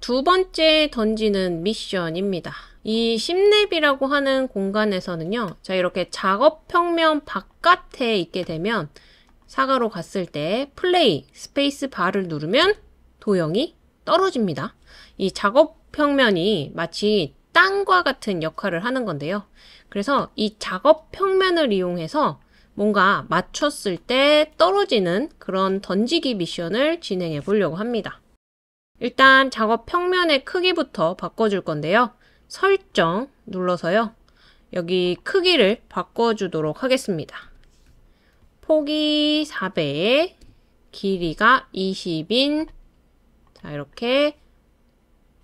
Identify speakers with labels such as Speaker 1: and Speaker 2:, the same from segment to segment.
Speaker 1: 두 번째 던지는 미션입니다. 이 Sim Lab이라고 하는 공간에서는요. 자, 이렇게 작업 평면 바깥에 있게 되면 사과로 갔을 때 플레이 스페이스 바를 누르면 도형이 떨어집니다. 이 작업 평면이 마치 땅과 같은 역할을 하는 건데요. 그래서 이 작업 평면을 이용해서 뭔가 맞췄을 때 떨어지는 그런 던지기 미션을 진행해 보려고 합니다. 일단 작업 평면의 크기부터 바꿔줄 건데요. 설정 눌러서요. 여기 크기를 바꿔주도록 하겠습니다. 폭이 4배, 길이가 20인, 자, 이렇게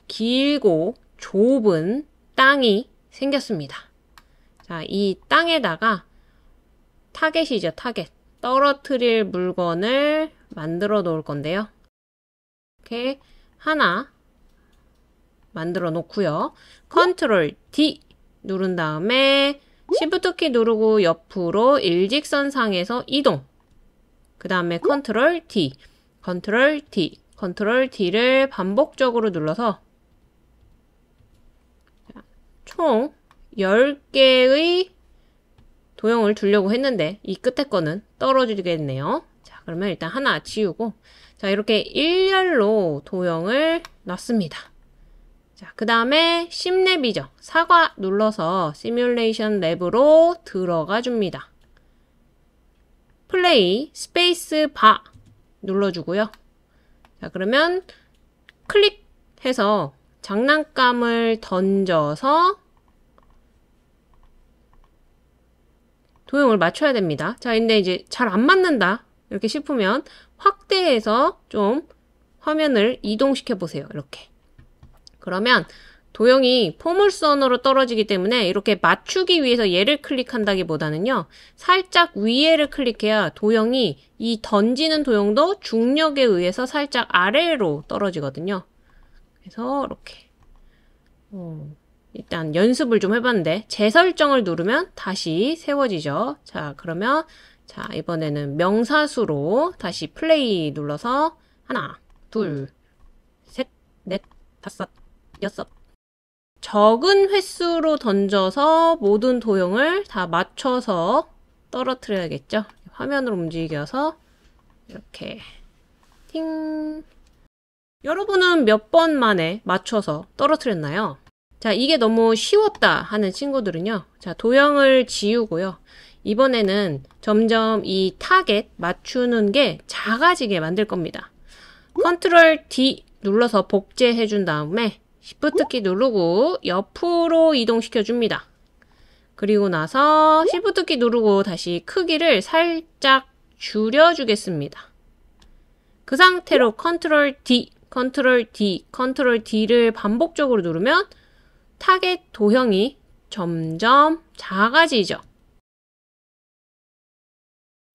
Speaker 1: 길고 좁은 땅이 생겼습니다. 자, 이 땅에다가 타겟이죠, 타겟. 떨어뜨릴 물건을 만들어 놓을 건데요. 이렇게 하나 만들어 놓고요. 컨트롤 D 누른 다음에 Shift 키 누르고 옆으로 일직선 상에서 이동. 그 다음에 컨트롤 D, 컨트롤 D, 컨트롤 D를 반복적으로 눌러서 총 10개의 도형을 두려고 했는데 이 끝에 거는 떨어지겠네요. 자, 그러면 일단 하나 지우고 자, 이렇게 일렬로 도형을 놨습니다. 자, 그 다음에 Sim Lab이죠. 사과 눌러서 Simulation Lab으로 들어가 줍니다. 플레이 스페이스 바 눌러주고요. 자, 그러면 클릭해서 장난감을 던져서 도형을 맞춰야 됩니다. 자, 근데 이제 잘 안 맞는다. 이렇게 싶으면 확대해서 좀 화면을 이동시켜 보세요. 이렇게. 그러면 도형이 포물선으로 떨어지기 때문에 이렇게 맞추기 위해서 얘를 클릭한다기보다는요. 살짝 위에를 클릭해야 도형이 이 던지는 도형도 중력에 의해서 살짝 아래로 떨어지거든요. 그래서 이렇게 어, 일단 연습을 좀 해봤는데 재설정을 누르면 다시 세워지죠. 자 그러면 자 이번에는 명사수로 다시 플레이 눌러서 하나 둘 셋 넷 다섯 여섯 적은 횟수로 던져서 모든 도형을 다 맞춰서 떨어뜨려야겠죠. 화면으로 움직여서 이렇게 팅 여러분은 몇 번 만에 맞춰서 떨어뜨렸나요? 자, 이게 너무 쉬웠다 하는 친구들은요. 자, 도형을 지우고요. 이번에는 점점 이 타겟 맞추는 게 작아지게 만들 겁니다. 컨트롤 D 눌러서 복제해 준 다음에 Shift 키 누르고 옆으로 이동시켜 줍니다. 그리고 나서 Shift 키 누르고 다시 크기를 살짝 줄여 주겠습니다. 그 상태로 컨트롤 D, 컨트롤 D, 컨트롤 D를 반복적으로 누르면 타겟 도형이 점점 작아지죠.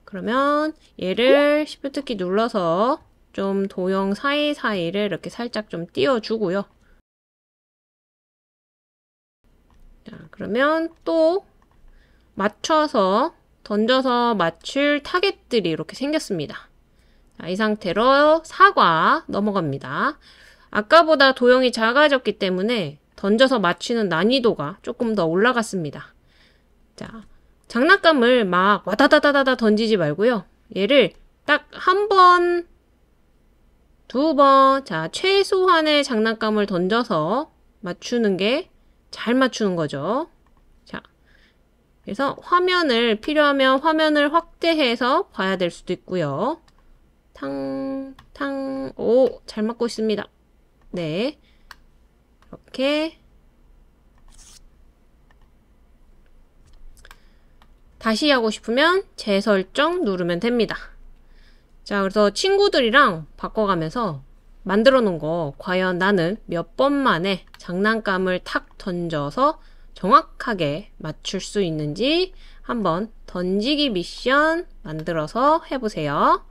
Speaker 1: 그러면 얘를 Shift 키 눌러서 좀 도형 사이사이를 이렇게 살짝 좀 띄워주고요. 자, 그러면 또 맞춰서 던져서 맞출 타겟들이 이렇게 생겼습니다. 자, 이 상태로 사과 넘어갑니다. 아까보다 도형이 작아졌기 때문에 던져서 맞추는 난이도가 조금 더 올라갔습니다. 자, 장난감을 막 와다다다다다 던지지 말고요. 얘를 딱 한 번, 두 번, 자, 최소한의 장난감을 던져서 맞추는 게 잘 맞추는 거죠. 자, 그래서 화면을 필요하면 화면을 확대해서 봐야 될 수도 있고요. 탕, 탕, 오, 잘 맞고 있습니다. 네. 이렇게 다시 하고 싶으면 재설정 누르면 됩니다. 자, 그래서 친구들이랑 바꿔가면서 만들어 놓은 거 과연 나는 몇 번 만에 장난감을 탁 던져서 정확하게 맞출 수 있는지 한번 던지기 미션 만들어서 해보세요.